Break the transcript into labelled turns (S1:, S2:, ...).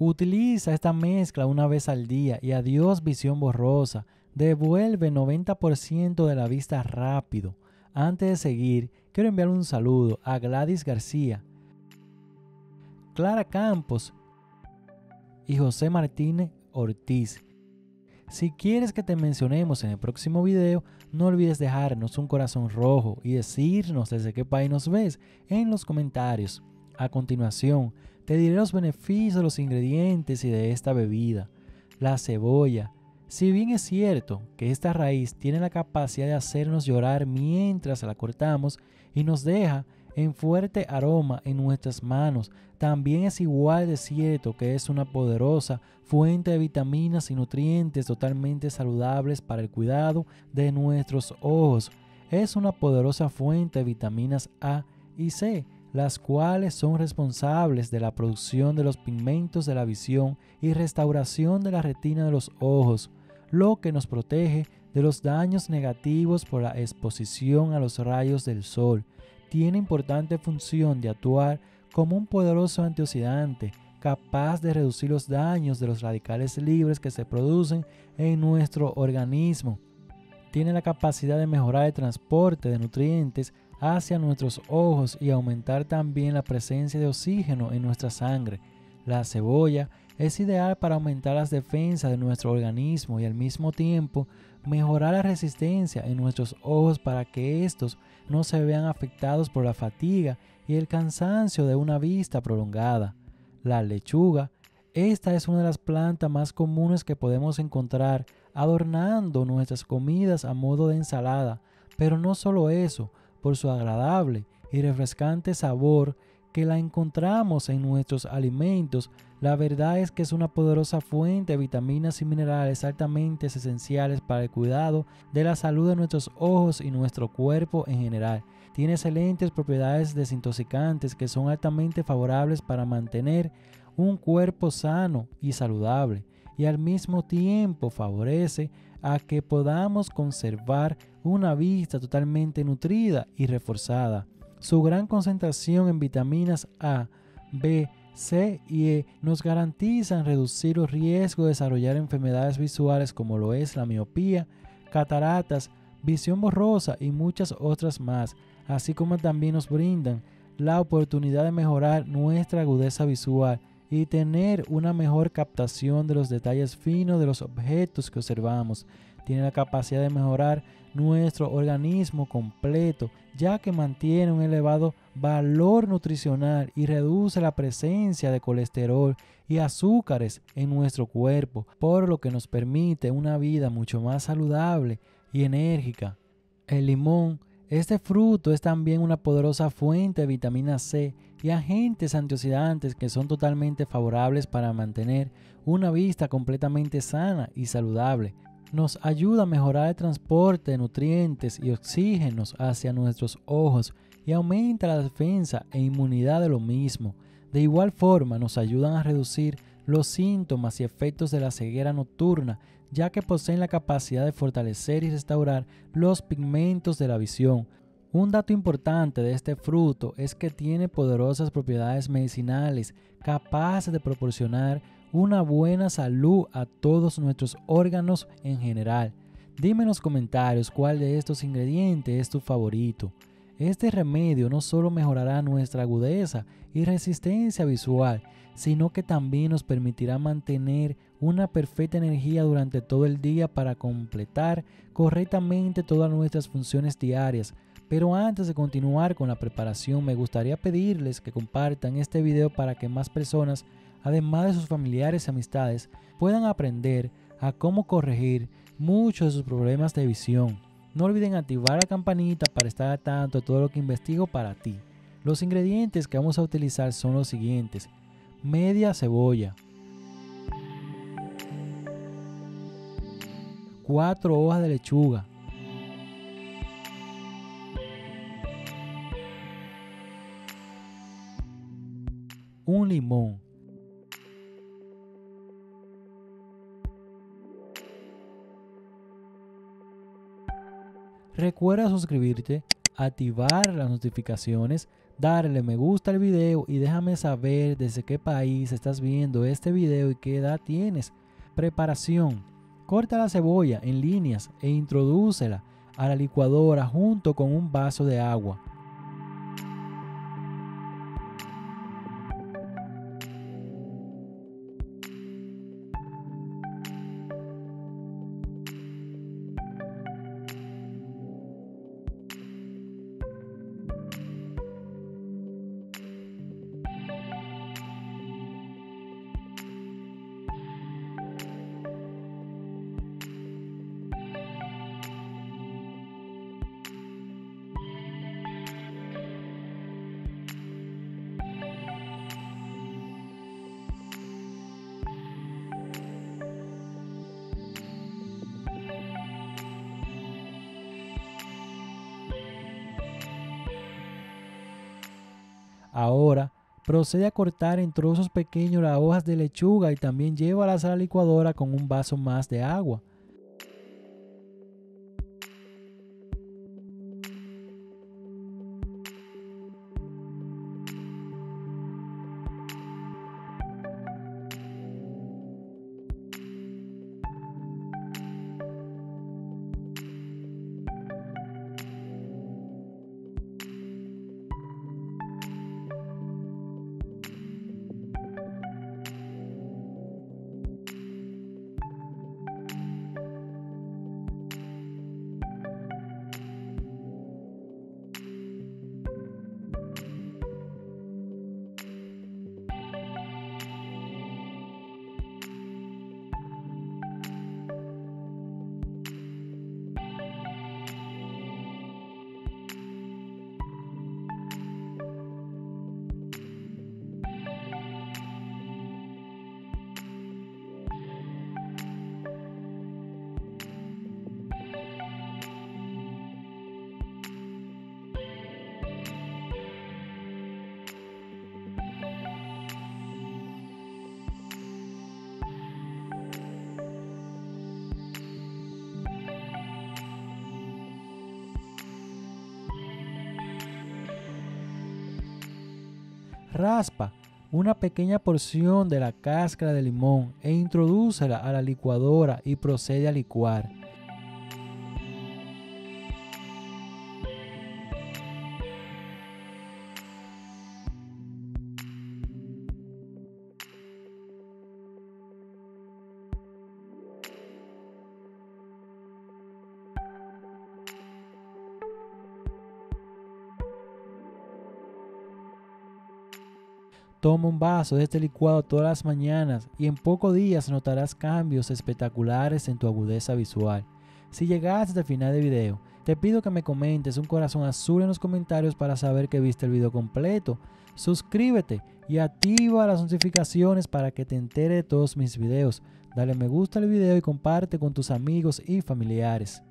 S1: Utiliza esta mezcla una vez al día y adiós visión borrosa. Devuelve 90% de la vista rápido. Antes de seguir, quiero enviar un saludo a Gladys García, Clara Campos y José Martínez Ortiz. Si quieres que te mencionemos en el próximo video, no olvides dejarnos un corazón rojo y decirnos desde qué país nos ves en los comentarios. A continuación, te diré los beneficios de los ingredientes y de esta bebida. La cebolla. Si bien es cierto que esta raíz tiene la capacidad de hacernos llorar mientras la cortamos y nos deja en fuerte aroma en nuestras manos, también es igual de cierto que es una poderosa fuente de vitaminas y nutrientes totalmente saludables para el cuidado de nuestros ojos. Es una poderosa fuente de vitaminas A y C las cuales son responsables de la producción de los pigmentos de la visión y restauración de la retina de los ojos, lo que nos protege de los daños negativos por la exposición a los rayos del sol. Tiene importante función de actuar como un poderoso antioxidante capaz de reducir los daños de los radicales libres que se producen en nuestro organismo. Tiene la capacidad de mejorar el transporte de nutrientes hacia nuestros ojos y aumentar también la presencia de oxígeno en nuestra sangre. La cebolla es ideal para aumentar las defensas de nuestro organismo y al mismo tiempo mejorar la resistencia en nuestros ojos para que estos no se vean afectados por la fatiga y el cansancio de una vista prolongada. La lechuga, esta es una de las plantas más comunes que podemos encontrar adornando nuestras comidas a modo de ensalada, pero no solo eso, por su agradable y refrescante sabor que la encontramos en nuestros alimentos, la verdad es que es una poderosa fuente de vitaminas y minerales altamente esenciales para el cuidado de la salud de nuestros ojos y nuestro cuerpo en general. Tiene excelentes propiedades desintoxicantes que son altamente favorables para mantener un cuerpo sano y saludable y al mismo tiempo favorece a que podamos conservar una vista totalmente nutrida y reforzada. Su gran concentración en vitaminas A, B, C y E nos garantizan reducir los riesgos de desarrollar enfermedades visuales como lo es la miopía, cataratas, visión borrosa y muchas otras más, así como también nos brindan la oportunidad de mejorar nuestra agudeza visual y tener una mejor captación de los detalles finos de los objetos que observamos. Tiene la capacidad de mejorar nuestro organismo completo, ya que mantiene un elevado valor nutricional y reduce la presencia de colesterol y azúcares en nuestro cuerpo, por lo que nos permite una vida mucho más saludable y enérgica. El limón este fruto es también una poderosa fuente de vitamina C y agentes antioxidantes que son totalmente favorables para mantener una vista completamente sana y saludable. Nos ayuda a mejorar el transporte de nutrientes y oxígenos hacia nuestros ojos y aumenta la defensa e inmunidad de lo mismo. De igual forma nos ayudan a reducir los síntomas y efectos de la ceguera nocturna ya que poseen la capacidad de fortalecer y restaurar los pigmentos de la visión. Un dato importante de este fruto es que tiene poderosas propiedades medicinales capaces de proporcionar una buena salud a todos nuestros órganos en general. Dime en los comentarios cuál de estos ingredientes es tu favorito. Este remedio no solo mejorará nuestra agudeza y resistencia visual, sino que también nos permitirá mantener una perfecta energía durante todo el día para completar correctamente todas nuestras funciones diarias. Pero antes de continuar con la preparación, me gustaría pedirles que compartan este video para que más personas, además de sus familiares y amistades, puedan aprender a cómo corregir muchos de sus problemas de visión. No olviden activar la campanita para estar al tanto de todo lo que investigo para ti. Los ingredientes que vamos a utilizar son los siguientes. Media cebolla, 4 hojas de lechuga, un limón, Recuerda suscribirte, activar las notificaciones, darle me gusta al video y déjame saber desde qué país estás viendo este video y qué edad tienes. Preparación. Corta la cebolla en líneas e introdúcela a la licuadora junto con un vaso de agua. Ahora procede a cortar en trozos pequeños las hojas de lechuga y también llévalas a la licuadora con un vaso más de agua. Raspa una pequeña porción de la cáscara de limón e introdúcela a la licuadora y procede a licuar. Toma un vaso de este licuado todas las mañanas y en pocos días notarás cambios espectaculares en tu agudeza visual. Si llegaste hasta el final del video, te pido que me comentes un corazón azul en los comentarios para saber que viste el video completo. Suscríbete y activa las notificaciones para que te entere de todos mis videos. Dale me gusta al video y comparte con tus amigos y familiares.